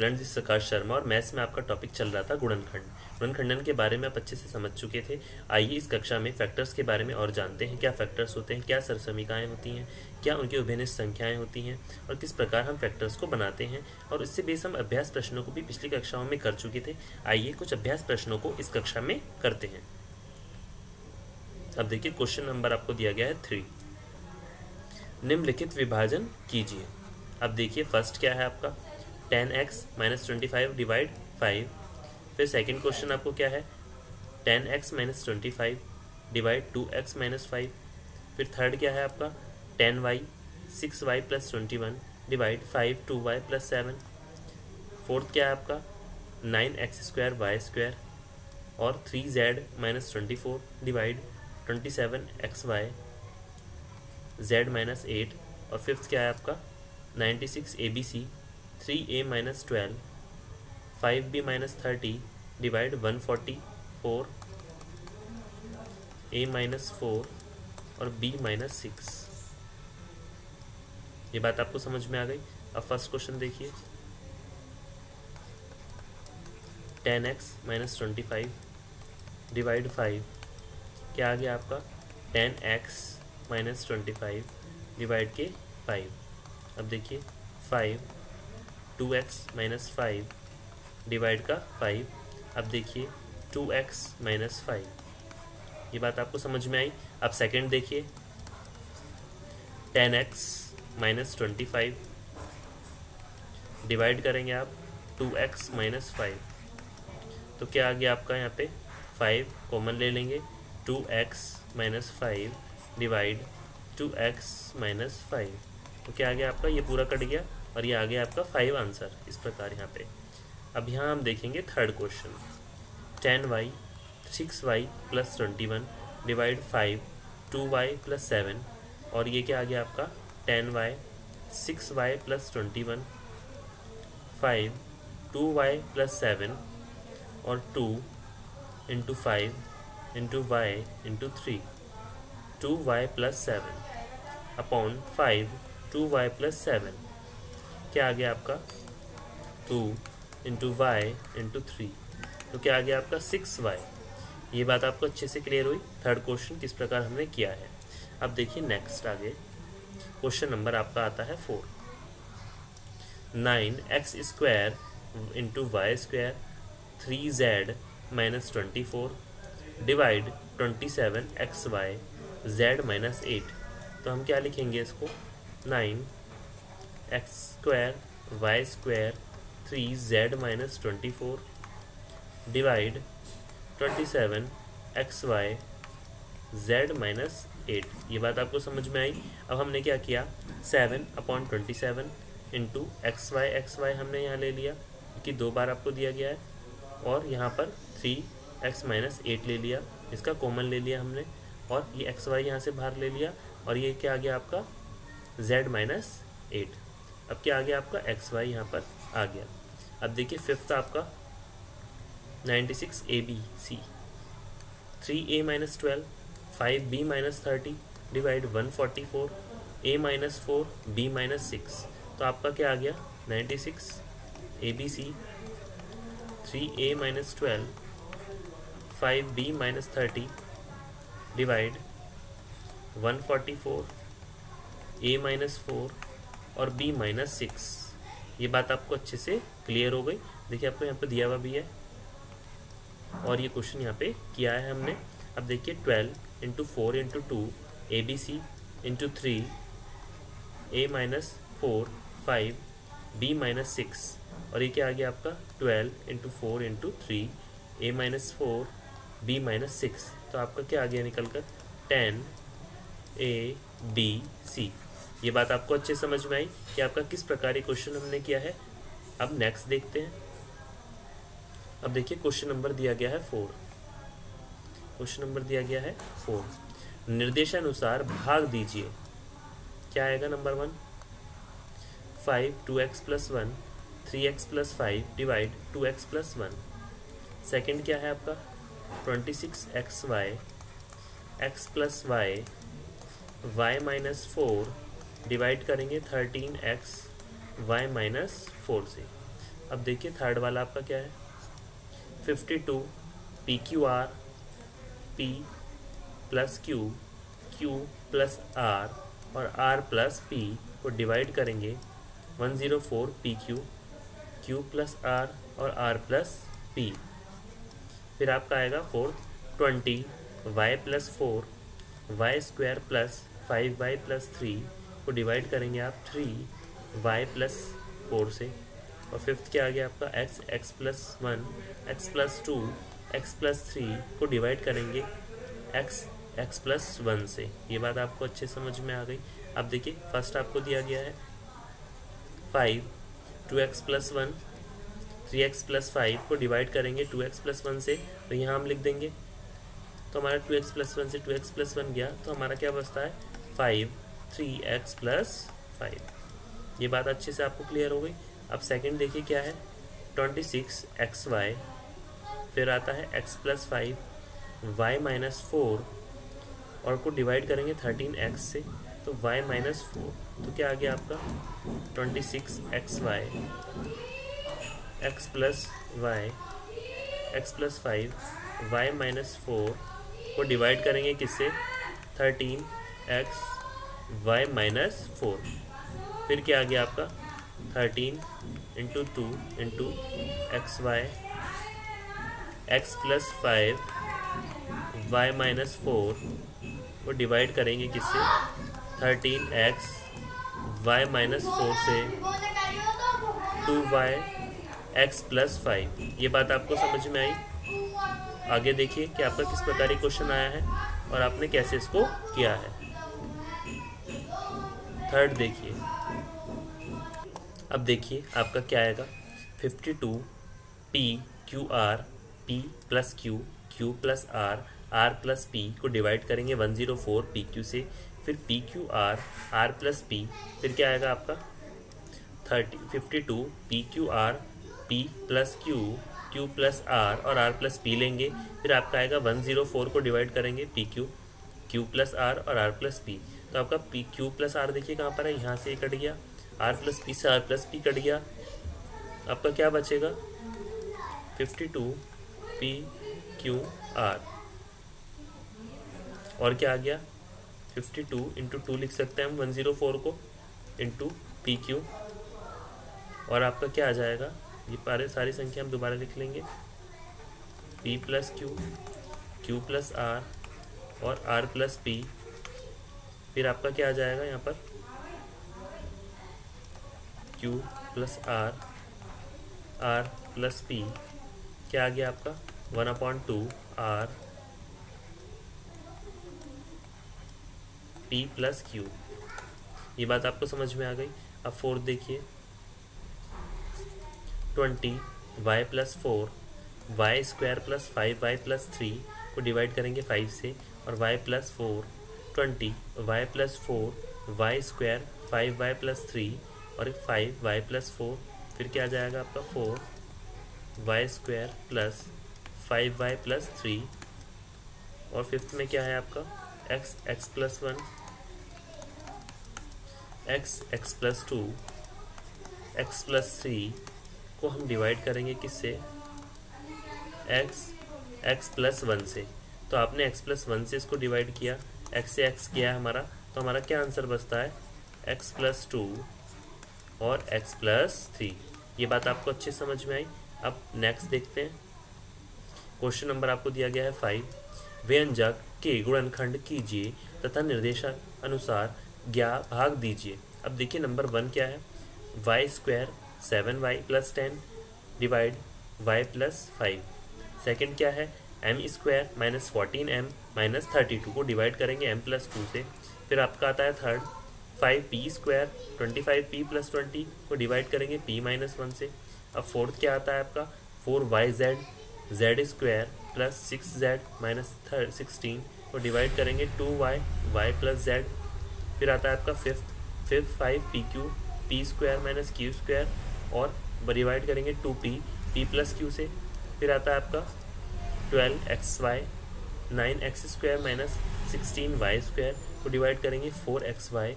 Student this सकाश Sharma और maths में आपका टॉपिक चल रहा था गुणनखंड। गुणनखंडन के बारे में आप अच्छे से समझ चुके थे। आइए इस कक्षा में फैक्टर्स के बारे में और जानते हैं, क्या फैक्टर्स होते हैं, क्या सरसमिकाएँ होती हैं, क्या उनकी उभयनिष्ठ संख्याएँ होती हैं और किस प्रकार हम फैक्टर्स को बनाते हैं। और इससे बेस हम अभ्यास प्रश्नों को भी पिछली कक्षाओं में कर चुके थे। आइए कुछ अभ्यास प्रश्नों को इस कक्षा में करते हैं। अब देखिए क्वेश्चन नंबर आपको दिया गया है थ्री निम्नलिखित विभाजन कीजिए। अब देखिए फ़र्स्ट क्या है आपका? Ten x minus twenty five divide five. फिर सेकेंड क्वेश्चन आपको क्या है? Ten x minus twenty five divide two x minus five. फिर थर्ड क्या है आपका? Ten y, six y plus twenty one divide five, two y plus seven. Fourth क्या है आपका? Nine x square, y square. और three z minus twenty four divide twenty seven x y. Z minus eight. और fifth क्या है आपका? Ninety six a b c. Three a minus twelve five b minus thirty divide one forty four a minus four और b minus six ये बात आपको समझ में आ गई? अब फ़र्स्ट क्वेश्चन देखिए। Ten x minus twenty five divide five क्या आ गया आपका? Ten x minus twenty five divide के फाइव अब देखिए five two x minus five divide का फाइव। अब देखिए, टू एक्स माइनस फाइव। ये बात आपको समझ में आई? अब सेकंड देखिए। Ten x minus twenty five divide करेंगे आप, टू एक्स माइनस फाइव। तो क्या आ गया आपका यहाँ पे? फाइव कॉमन ले लेंगे। Two x minus five divide two x minus five. तो क्या आ गया आपका? ये पूरा कट गया। और ये आ गया आपका फाइव आंसर इस प्रकार यहाँ पे। अब यहाँ हम देखेंगे third question ten y six y plus twenty one divide five two y plus seven और ये क्या आ गया आपका? Ten y six y plus twenty one five two y plus seven और two into five into y into three two y plus seven upon five two y plus seven क्या आ गया आपका? Two into y into three तो क्या आ गया आपका? सिक्स वाई ये बात आपको अच्छे से क्लियर हुई? थर्ड क्वेश्चन किस प्रकार हमने किया है? अब देखिए नेक्स्ट आगे। क्वेश्चन नंबर आपका आता है four nine x square into y square three z minus twenty four divide twenty seven x y z minus eight तो हम क्या लिखेंगे इसको? Nine x square y square three z minus twenty four divide twenty seven x y z minus eight ये बात आपको समझ में आई? अब हमने क्या किया? Seven upon twenty seven into x y x y हमने यहाँ ले लिया क्योंकि दो बार आपको दिया गया है। और यहाँ पर थ्री एक्स माइनस एट ले लिया। इसका कॉमन ले लिया हमने। और ये एक्स वाई यहाँ से बाहर ले लिया। और ये क्या आ गया आपका? जेड माइनस एट अब क्या आ गया आपका? एक्स वाई यहाँ पर आ गया। अब देखिए फिफ्थ आपका ninety six a b c three a minus twelve five b minus thirty divide one forty four a minus four b minus six तो आपका क्या आ गया? Ninety six a b c three a minus twelve five b minus thirty divide one forty four a minus four और b minus six ये बात आपको अच्छे से क्लियर हो गई। देखिए, आपको यहाँ पे दिया हुआ भी है। और ये क्वेश्चन यहाँ पे किया है हमने। अब देखिए twelve into four into two a b c into three a minus four five b minus six और ये क्या आ गया आपका? Twelve into four into three a minus four b minus six तो आपका क्या आ गया निकल कर टेन ए बी सी ये बात आपको अच्छे समझ में आई कि आपका किस प्रकार ये क्वेश्चन हमने किया है। अब नेक्स्ट देखते हैं। अब देखिए क्वेश्चन नंबर दिया गया है फोर क्वेश्चन नंबर दिया गया है फोर निर्देशानुसार भाग दीजिए। क्या आएगा number one five two x plus one three x plus five divide two x plus one second क्या है आपका? Twenty six x y x plus y y minus four divide करेंगे thirteen x y minus four से। अब देखिए third वाला आपका क्या है? Fifty two p q r p plus q q plus r और आर प्लस पी को डिवाइड करेंगे one zero four p q q plus r और आर प्लस पी। फिर आपका आएगा four twenty y plus four, y square plus five y plus three divide करेंगे आप three Y plus four से। और फिफ्थ क्या आ गया आपका x x plus one x plus two x plus three को डिवाइड करेंगे एक्स एक्स प्लस वन से। ये बात आपको अच्छे समझ में आ गई। अब देखिए फ़र्स्ट आपको दिया गया है five two x plus one three x plus five को डिवाइड करेंगे टू एक्स प्लस वन से। तो यहाँ हम लिख देंगे। तो हमारा टू एक्स प्लस वन से टू एक्स प्लस वन गया। तो हमारा क्या बचता है? Five three x plus five. ये बात अच्छे से आपको क्लियर हो गई। अब सेकंड देखिए क्या है। ट्वेंटी सिक्स एक्स वाई, फिर आता है x plus five, y minus four, और को डिवाइड करेंगे थर्टीन एक्स से तो y माइनस फोर तो क्या आ गया आपका? Twenty six x y, x plus y, x plus five, y minus four, को डिवाइड करेंगे किससे? Thirteen x y minus four फिर क्या आ गया आपका? Thirteen into two into x y x plus five y minus four वो divide करेंगे किससे? Thirteen x y minus four से two y x plus five ये बात आपको समझ में आई? आगे देखिए कि आपका किस प्रकार क्वेश्चन आया है और आपने कैसे इसको किया है? थर्ड देखिए। अब देखिए आपका क्या आएगा? Fifty two p q r p plus q q plus r r plus p को डिवाइड करेंगे one zero four p q से, फिर p q r r plus p फिर क्या आएगा आपका? Thirty fifty two p q r p plus q q plus r और r plus p लेंगे, फिर आपका आएगा वन ज़ीरो फोर को डिवाइड करेंगे p q q plus r और आर प्लस पी तो आपका पी क्यू प्लस आर देखिए कहाँ पर है? यहाँ से कट गया। आर प्लस पी से आर प्लस पी कट गया। आपका क्या बचेगा? Fifty two p q r और क्या आ गया? फिफ्टी टू इंटू टू लिख सकते हैं हम वन ज़ीरो फोर को इंटू पी क्यू और आपका क्या आ जाएगा? ये पारे, सारी संख्या हम दोबारा लिख लेंगे। P plus q q plus r और आर प्लस पी फिर आपका क्या आ जाएगा यहाँ पर? Q plus r r plus p क्या आ गया आपका? One upon two r p plus q ये बात आपको समझ में आ गई? अब फोर्थ देखिए। Twenty Y plus four Y square plus five Y plus three को डिवाइड करेंगे फाइव से, और Y plus four twenty Y plus four Y square five Y plus three और एक फाइव वाई प्लस फोर फिर क्या आ जाएगा आपका four Y square plus five Y plus three और फिफ्थ में क्या है आपका? X X plus one X X plus two X plus three को हम डिवाइड करेंगे किससे? एक्स एक्स प्लस वन से। तो आपने एक्स प्लस वन से इसको डिवाइड किया। एक्स से एक्स किया हमारा तो हमारा क्या आंसर बचता है? एक्स प्लस टू और एक्स प्लस थ्री ये बात आपको अच्छे समझ में आई। अब नेक्स्ट देखते हैं। क्वेश्चन नंबर आपको दिया गया है फाइव व्यंजक के गुणनखंड कीजिए तथा निर्देशक अनुसार ज्ञा भाग दीजिए। अब देखिए नंबर वन क्या है? Y square seven Y plus ten divide Y plus five second क्या है? M square minus fourteen M minus thirty two को डिवाइड करेंगे एम प्लस टू से। फिर आपका आता है third five P square twenty five P plus twenty को डिवाइड करेंगे पी माइनस वन से। अब फोर्थ क्या आता है आपका? Four Y Z Z square plus six Z minus third sixteen को डिवाइड करेंगे two Y Y plus Z फिर आता है आपका fifth fifth five P Q P square minus Q square और डिवाइड करेंगे two P P plus Q से। फिर आता है आपका twelve X Y nine X square minus sixteen Y square को डिवाइड करेंगे four X Y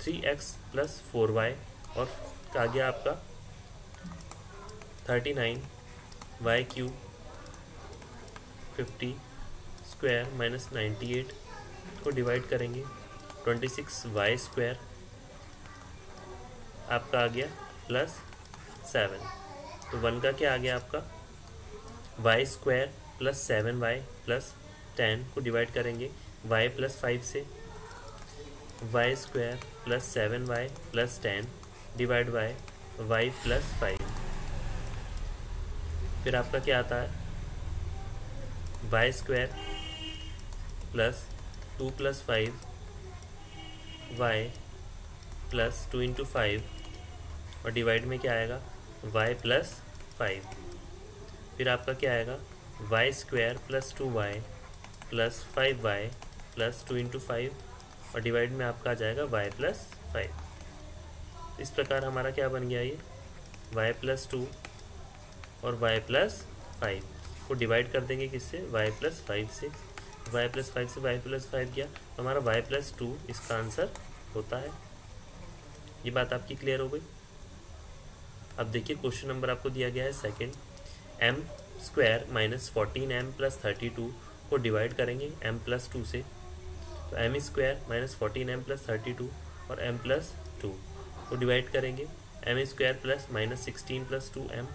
three X plus four Y और आ गया आपका thirty nine Y Q fifty square minus ninety eight को डिवाइड करेंगे ट्वेंटी सिक्स वाई स्क्वायर आपका आ गया प्लस सेवन तो वन का क्या आ गया आपका? Y square plus seven Y plus ten को डिवाइड करेंगे वाई प्लस फाइव से Y square plus seven Y plus ten divide by Y plus five फिर आपका क्या आता है? Y square plus two plus five Y plus two into five और divide में क्या आएगा? वाई प्लस फाइव फिर आपका क्या आएगा? Y square plus two Y plus five Y plus two into five और डिवाइड में आपका आ जाएगा वाई प्लस फाइव इस प्रकार हमारा क्या बन गया ये? वाई प्लस टू और वाई प्लस फाइव को डिवाइड कर देंगे किससे? वाई प्लस फाइव से। वाई प्लस फाइव से वाई प्लस फाइव गया तो हमारा वाई प्लस टू इसका आंसर होता है। ये बात आपकी क्लियर हो गई? अब देखिए क्वेश्चन नंबर आपको दिया गया है second M square minus fourteen M plus thirty two को डिवाइड करेंगे एम प्लस टू से। तो M square minus fourteen M plus thirty two और एम प्लस टू को डिवाइड करेंगे। M square plus minus sixteen plus two M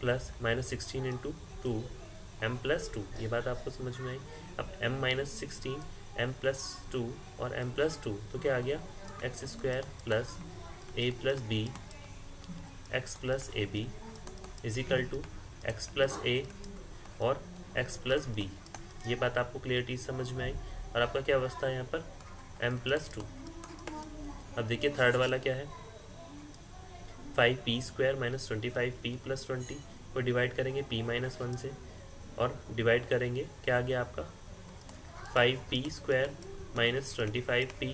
plus minus sixteen into two M plus two ये बात आपको समझ में आई? अब M minus sixteen M plus two और एम प्लस टू तो क्या आ गया? X square plus A plus B X plus A B equal two X plus A और एक्स प्लस बी ये बात आपको क्लियरिटी समझ में आई। और आपका क्या अवस्था है यहाँ पर? एम प्लस टू अब देखिए थर्ड वाला क्या है? Five P square minus twenty five P plus twenty को डिवाइड करेंगे पी माइनस वन से और डिवाइड करेंगे क्या आ गया आपका? Five P square minus twenty five P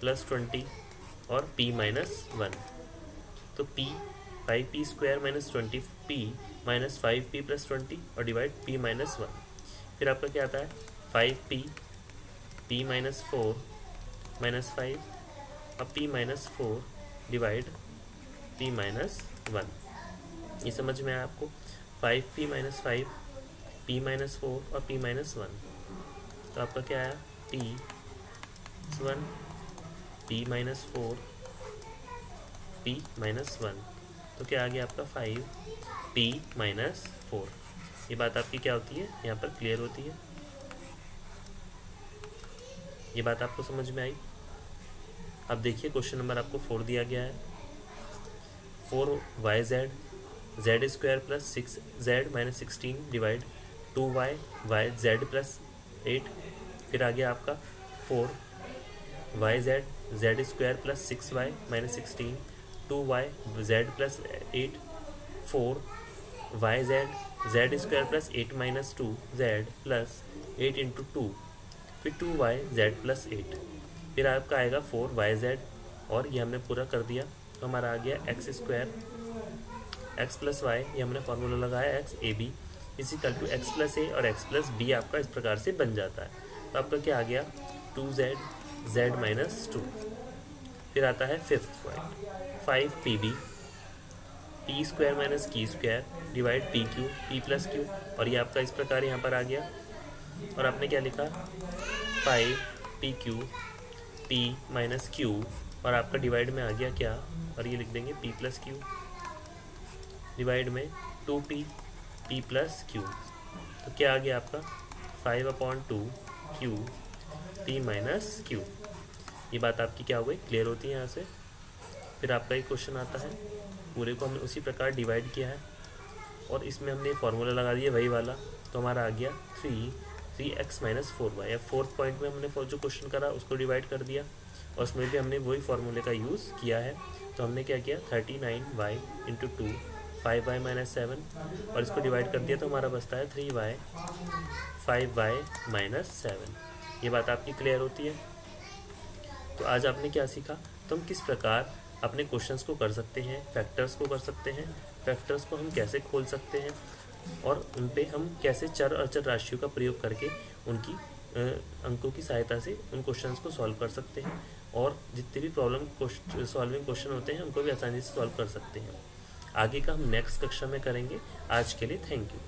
plus twenty और पी माइनस वन तो P five P square minus twenty P minus five P plus twenty और डिवाइड पी माइनस वन फिर आपका क्या आता है five P P minus four minus five और P minus four divide P minus one ये समझ में आया आपको five P minus five P minus four और पी माइनस वन तो आपका क्या आया P one P minus four P minus one तो क्या आ गया आपका फाइव पी माइनस फोर ये बात आपकी क्या होती है? यहाँ पर क्लियर होती है। ये बात आपको समझ में आई? अब देखिए क्वेश्चन नंबर आपको फोर दिया गया है। Four Y Z Z square plus six Z minus sixteen divide two Y Y Z plus eight फिर आ गया आपका four Y Z Z square plus six Y minus sixteen two Y Z plus eight four Y Z Z square plus eight minus two Z plus eight into two फिर two Y Z plus eight फिर आपका आएगा four Y Z और ये हमने पूरा कर दिया। तो हमारा आ गया X square X plus Y ये हमने फार्मूला लगाया X A B equal two X plus A और एक्स प्लस बी आपका इस प्रकार से बन जाता है। तो आपका क्या आ गया? Two Z Z minus two फिर आता है fifth point five P B P square minus Q square divide P Q P plus Q और ये आपका इस प्रकार यहाँ पर आ गया। और आपने क्या लिखा? Five P Q P minus Q और आपका डिवाइड में आ गया क्या? और ये लिख देंगे पी प्लस क्यू डिवाइड में two P P plus Q तो क्या आ गया आपका? Five upon two Q P minus Q ये बात आपकी क्या हो गई? क्लियर होती है यहाँ से? फिर आपका एक क्वेश्चन आता है। पूरे को हमने उसी प्रकार डिवाइड किया है। और इसमें हमने फॉर्मूला लगा दिया, वही वाला। तो हमारा आ गया three three X minus four Y अब फोर्थ पॉइंट में हमने जो क्वेश्चन करा, उसको डिवाइड कर दिया। और उसमें भी हमने वही फार्मूले का यूज़ किया है। तो हमने क्या किया? Thirty nine Y into two five Y minus seven और इसको डिवाइड कर दिया तो हमारा बचता है three Y five Y minus seven ये बात आपकी क्लियर होती है। तो आज आपने क्या सीखा? तो हम किस प्रकार अपने क्वेश्चंस को कर सकते हैं फैक्टर्स को कर सकते हैं फैक्टर्स को हम कैसे खोल सकते हैं और उन पर हम कैसे चर अचर राशियों का प्रयोग करके उनकी अंकों की सहायता से उन क्वेश्चंस को सॉल्व कर सकते हैं और जितने भी प्रॉब्लम सॉल्विंग क्वेश्चन होते हैं, उनको भी आसानी से सॉल्व कर सकते हैं। आगे का हम नेक्स्ट कक्षा में करेंगे। आज के लिए थैंक यू